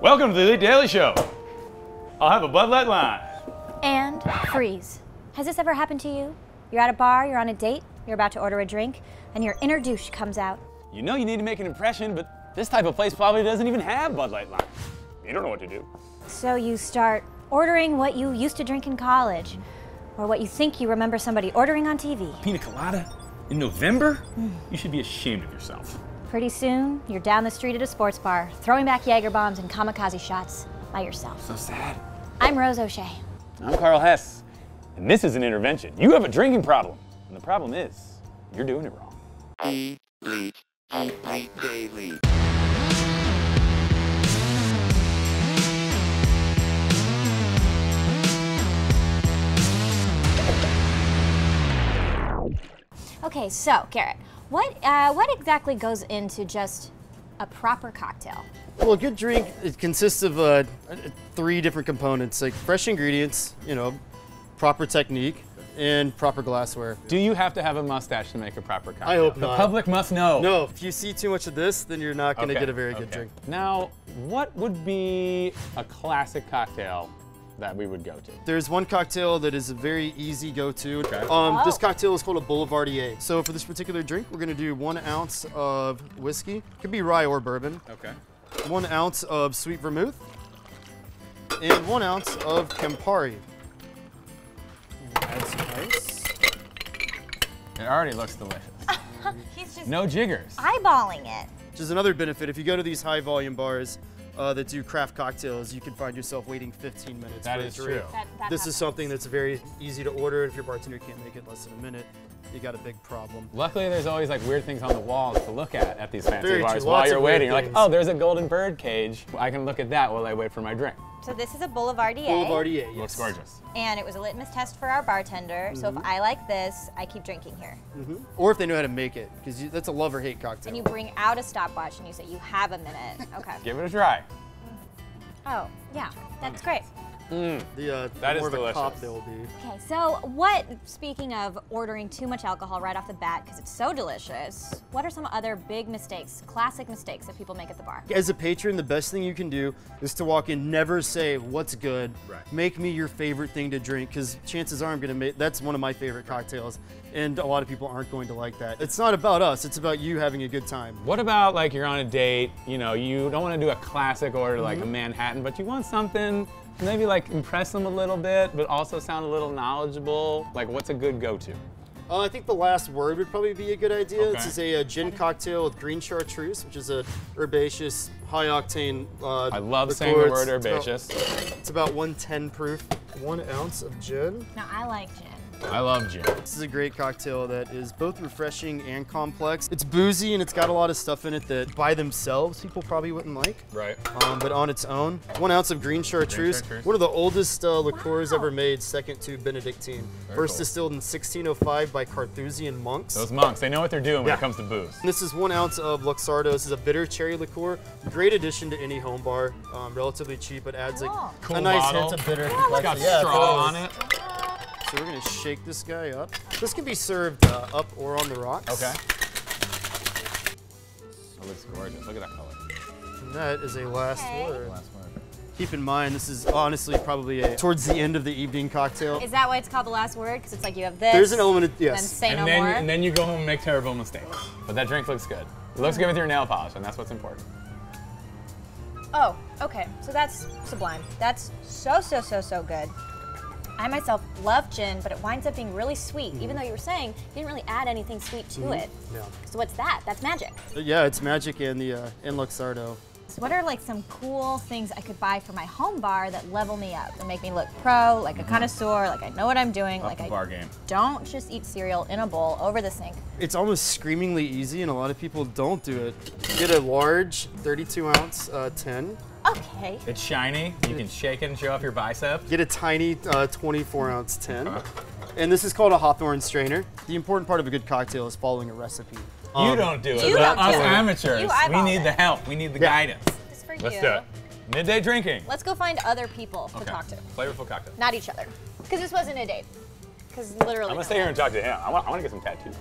Welcome to the Elite Daily Show. I'll have a Bud Light Lime. And freeze. Has this ever happened to you? You're at a bar, you're on a date, you're about to order a drink, and your inner douche comes out. You know you need to make an impression, but this type of place probably doesn't even have Bud Light Lime. You don't know what to do. So you start ordering what you used to drink in college, or what you think you remember somebody ordering on TV. Pina colada in November? Hmm. You should be ashamed of yourself. Pretty soon, you're down the street at a sports bar, throwing back Jaeger bombs and kamikaze shots by yourself. So sad. I'm Rose O'Shea. I'm Carl Hess, and this is an intervention. You have a drinking problem, and the problem is you're doing it wrong. Daily. Okay, so Garrett, what uh, what exactly goes into just a proper cocktail? Well, a good drink it consists of uh, three different components, like fresh ingredients, you know, proper technique, and proper glassware. Do you have to have a mustache to make a proper cocktail? I hope The not. public must know. No, if you see too much of this, then you're not going to Okay, get a very good drink. Now, what would be a classic cocktail that we would go to? There's one cocktail that is a very easy go-to. Okay. Um, This Oh. cocktail is called a Boulevardier. So for this particular drink, we're going to do one ounce of whiskey, could be rye or bourbon, Okay. one ounce of sweet vermouth, and one ounce of Campari. Add some ice. It already looks delicious. He's just No jiggers. eyeballing it. Which is another benefit. If you go to these high volume bars uh, that do craft cocktails, you can find yourself waiting 15 minutes That for is a drink. true. That, that This is something that's very easy to order. If your bartender can't make it in less than a minute, you got a big problem. Luckily, there's always like weird things on the walls to look at at these fancy Very true. bars while Lots you're of weird waiting. You're like, oh, there's a golden bird cage. I can look at that while I wait for my drink. So this is a Boulevardier. Boulevardier, yes. Looks gorgeous. And it was a litmus test for our bartender. So Mm-hmm. if I like this, I keep drinking here. Mm -hmm. Or if they know how to make it, because that's a love or hate cocktail. And you bring out a stopwatch and you say you have a minute. Okay. Give it a try. Oh, yeah, that's great. The, uh, That the is more of a cop they'll be. Okay, so what, speaking of ordering too much alcohol right off the bat because it's so delicious, what are some other big mistakes, classic mistakes that people make at the bar? As a patron, the best thing you can do is to walk in, never say what's good. Right. Make me your favorite thing to drink, because chances are I'm gonna make. That's one of my favorite cocktails, and a lot of people aren't going to like that. It's not about us. It's about you having a good time. What about like you're on a date, you know, you don't want to do a classic order like Mm-hmm. a Manhattan, but you want something maybe like impress them a little bit, but also sound a little knowledgeable? Like what's a good go-to? Uh, I think the last word would probably be a good idea. Okay. This is a, uh gin cocktail with green chartreuse, which is a herbaceous, high octane. Uh, I love liqueur. saying the It's- word it's about- herbaceous. It's about 110 proof. One ounce of gin. Now, I like gin. I love gin. This is a great cocktail that is both refreshing and complex. It's boozy and it's got a lot of stuff in it that by themselves people probably wouldn't like. Right. Um, but on its own, one ounce of green chartreuse, chartreuse. one of the oldest uh, liqueurs Wow. ever made, second to Benedictine. Very First cool. distilled in 1605 by Carthusian monks. Those monks, they know what they're doing when Yeah. it comes to booze. This is one ounce of Luxardo. This is a bitter cherry liqueur. Great addition to any home bar. Um, relatively cheap, but adds like Cool. Cool a nice bottle. hint of bitter. It's got. Yeah, straw on it. So we're gonna shake this guy up. This can be served uh, up or on the rocks. Okay. That looks gorgeous. Look at that color. And that is a last Okay. word. Last word. Keep in mind, this is honestly probably a towards the end of the evening cocktail. Is that why it's called the last word? Because it's like you have this. There's an element of Then yes. say and no then, more. and then you go home and make terrible mistakes. But that drink looks good. It looks good with your nail polish, and that's what's important. Oh, okay. So that's sublime. That's so, so, so, so good. I myself love gin, but it winds up being really sweet, Mm-hmm. even though you were saying you didn't really add anything sweet to it. Yeah. So what's that? That's magic. Yeah, it's magic in the uh, and Luxardo. So what are like some cool things I could buy for my home bar that level me up and make me look pro, like a connoisseur, like I know what I'm doing, Up like the I bar game. don't just eat cereal in a bowl over the sink. It's almost screamingly easy, and a lot of people don't do it. Get a large 32 ounce uh, tin. Okay. It's shiny. You can shake it and show off your bicep. Get a tiny uh, 24 ounce tin. And this is called a Hawthorne strainer. The important part of a good cocktail is following a recipe. you Um, don't do it, you but don't us do it. amateurs, You we need it. the help. We need the Yeah. guidance. Just for Let's you. do it. Midday drinking. Let's go find other people to Okay. talk to, Flavorful cocktail. not each other. Because this wasn't a date. Because literally. I'm gonna no stay here and talk to him. I want, I want to get some tattoos.